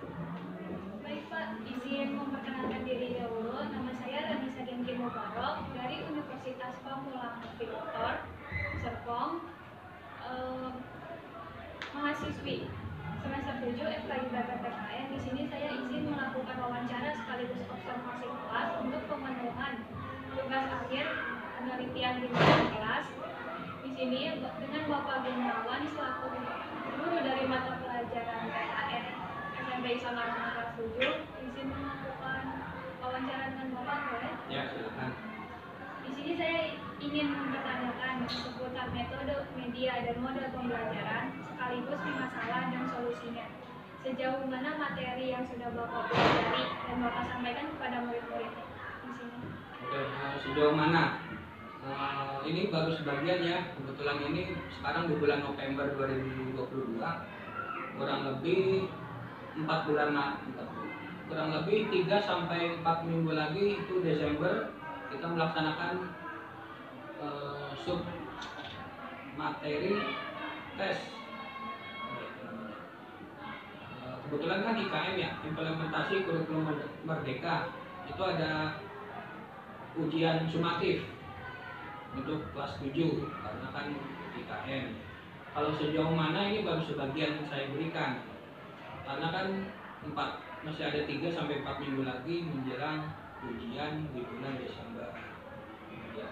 Baik Pak, izin memperkenalkan diri dahulu. Nama saya Ranisa Genki Mubarok dari Universitas Pamulang Victor, Serpong. Eh, mahasiswi semester 7 FKI PTKN. Di sini saya izin melakukan wawancara sekaligus observasi kelas untuk pemenuhan tugas akhir penelitian di kelas. Di sini dengan Bapak Gunawan selaku guru dari mata pelajaran Islam kelas 7 izin melakukan wawancara dengan Bapak boleh? Ya, silakan. Di sini saya ingin mempertanyakan seputar metode, media, dan model pembelajaran sekaligus masalah dan solusinya. Sejauh mana materi yang sudah Bapak pelajari dan Bapak sampaikan kepada murid-murid di sini? Eh, sejauh mana? Eh, ini baru sebagian ya. Kebetulan ini sekarang di bulan November 2022 kurang lebih 4 bulan la- kurang lebih 3 sampai 4 minggu lagi itu Desember kita melaksanakan eh, sub materi tes. Eh, kebetulan kan IKM ya implementasi kurikulum Merde- merdeka. Itu ada ujian sumatif untuk kelas 7 karena kan IKM kalau sejauh mana ini baru sebagian saya berikan karena kan empat masih ada 3 sampai 4 minggu lagi menjelang ujian di bulan Desember ya.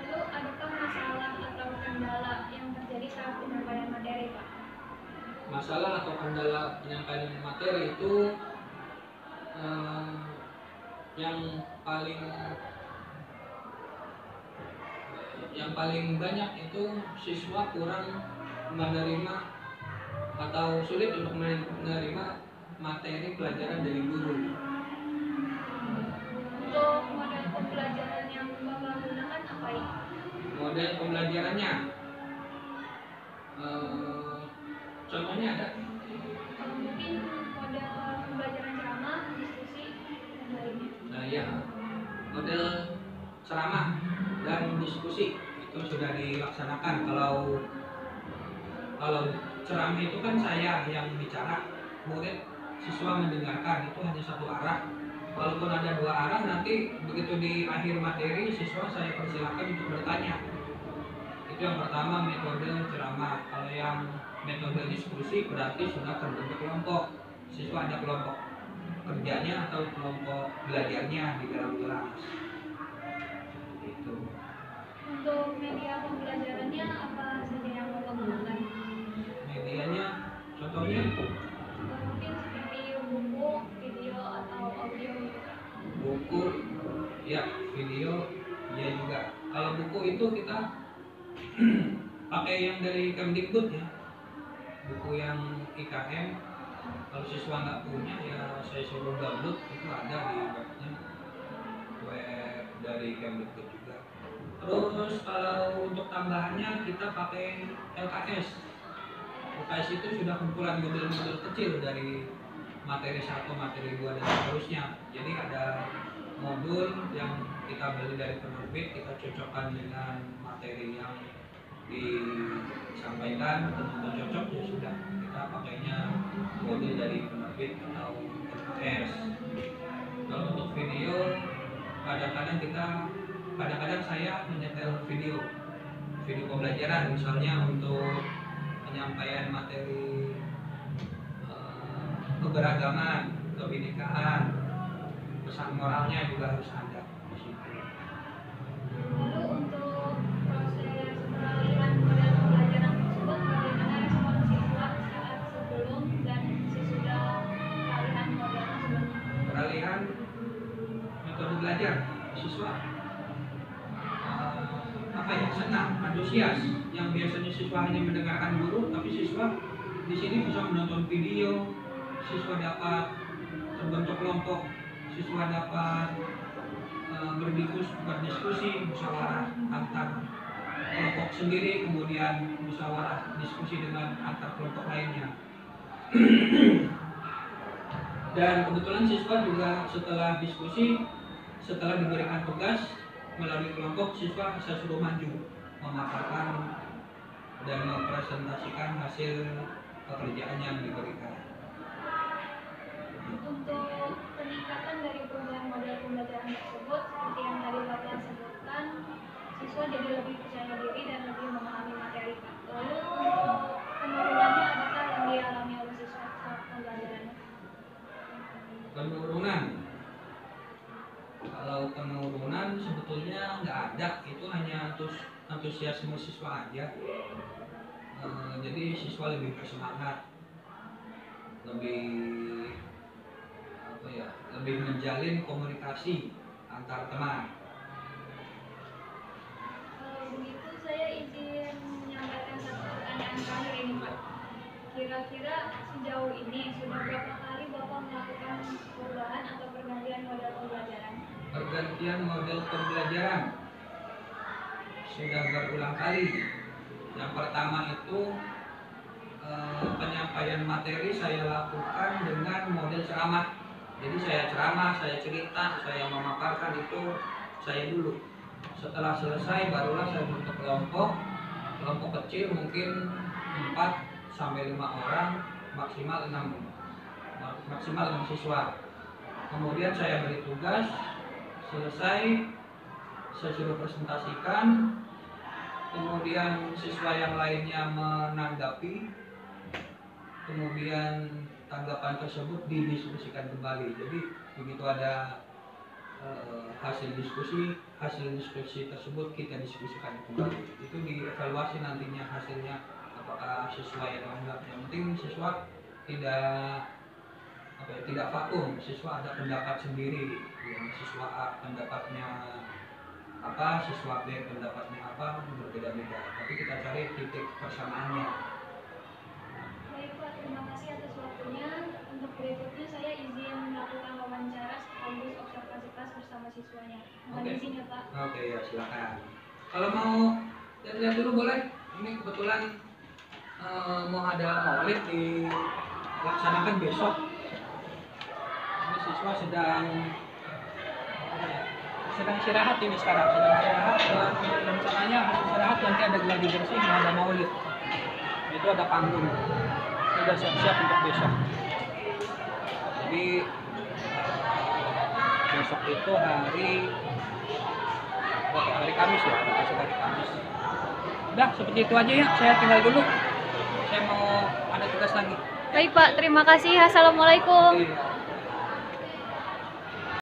Lalu adakah masalah atau kendala yang terjadi saat penyampaian materi Pak? masalah atau kendala penyampaian materi itu eh, yang paling yang paling banyak itu siswa kurang menerima atau sulit untuk menerima materi pelajaran dari guru. Untuk model pembelajaran yang Bapak gunakan apa ini? Model pembelajarannya, eh, contohnya ada Eh, Mungkin model pembelajaran ceramah, diskusi, dan lainnya. Nah ya, model ceramah dan diskusi itu sudah dilaksanakan. Kalau kalau ceramah itu kan saya yang bicara, murid siswa mendengarkan itu hanya satu arah. Walaupun ada dua arah, nanti begitu di akhir materi siswa saya persilakan untuk bertanya. Itu yang pertama metode ceramah. Kalau yang metode diskusi berarti sudah terbentuk kelompok. Siswa ada kelompok kerjanya atau kelompok belajarnya di dalam kelas. Itu. Untuk media pembelajarannya apa pakai yang dari Kemdikbud ya, buku yang IKM. Kalau siswa nggak punya ya saya suruh download itu ada di webnya, web dari Kemdikbud juga. Terus kalau untuk tambahannya kita pakai LKS. LKS itu sudah kumpulan model-model kecil dari materi satu, materi dua dan seterusnya. Jadi ada modul yang kita beli dari penerbit, kita cocokkan dengan materi yang disampaikan, teman cocok ya sudah. Kita pakainya modul dari penerbit atau LKS. Kalau untuk video, kadang-kadang kita kadang-kadang saya menyetel video video pembelajaran. Misalnya untuk penyampaian materi eh, keberagaman, kebinekaan, pesan moralnya juga harus ada senang, antusias. Yang biasanya siswa hanya mendengarkan guru, tapi siswa di sini bisa menonton video, siswa dapat terbentuk kelompok, siswa dapat eh, berdiskus, berdiskusi, musyawarah antar kelompok sendiri, kemudian musyawarah diskusi dengan antar kelompok lainnya. Dan kebetulan siswa juga setelah diskusi, setelah diberikan tugas melalui kelompok siswa Sasuro Maju memaparkan dan mempresentasikan hasil pekerjaan yang diberikan. Untuk peningkatan dari perubahan model pembelajaran tersebut, seperti yang tadi Bapak sebutkan, siswa jadi lebih percaya diri dan lebih memahami antusiasme siswa aja Eh, jadi siswa lebih bersemangat lebih apa ya lebih menjalin komunikasi antar teman begitu saya izin menyampaikan satu pertanyaan terakhir ini Pak. Kira-kira sejauh ini sudah berapa kali Bapak melakukan perubahan atau pergantian model pembelajaran? pergantian model pembelajaran sudah berulang kali. Yang pertama itu eh, penyampaian materi saya lakukan dengan model ceramah. Jadi saya ceramah, saya cerita, saya memaparkan itu saya dulu. Setelah selesai barulah saya bentuk kelompok. Kelompok kecil mungkin 4 sampai 5 orang maksimal 6 maksimal 6 siswa. Kemudian saya beri tugas selesai saya suruh presentasikan. Kemudian siswa yang lainnya menanggapi. Kemudian tanggapan tersebut didiskusikan kembali. Jadi begitu ada eh, hasil diskusi hasil diskusi tersebut kita diskusikan kembali. Itu dievaluasi nantinya hasilnya apakah sesuai atau enggak yang penting siswa tidak apa ya, tidak vakum siswa ada pendapat sendiri. Yang siswa A pendapatnya apa siswa B pendapatnya apa berbeda-beda tapi kita cari titik persamaannya Baik Pak, terima kasih atas waktunya. Untuk berikutnya saya izin melakukan wawancara sekaligus observasi kelas bersama siswanya. Mohon Oke. izin ya Pak. oke ya silakan kalau mau lihat-lihat dulu boleh ini kebetulan eh, mau ada maulid dilaksanakan besok ini siswa sedang ya, sedang istirahat ini sekarang sedang istirahat dan rencananya habis istirahat nanti ada gladi bersih mau ada maulid itu ada panggung sudah siap-siap untuk besok jadi besok itu hari Oke, hari Kamis ya, besok hari Kamis. Udah, seperti itu aja ya. Saya tinggal dulu. Saya mau ada tugas lagi. Baik Pak, terima kasih. Assalamualaikum. Oke.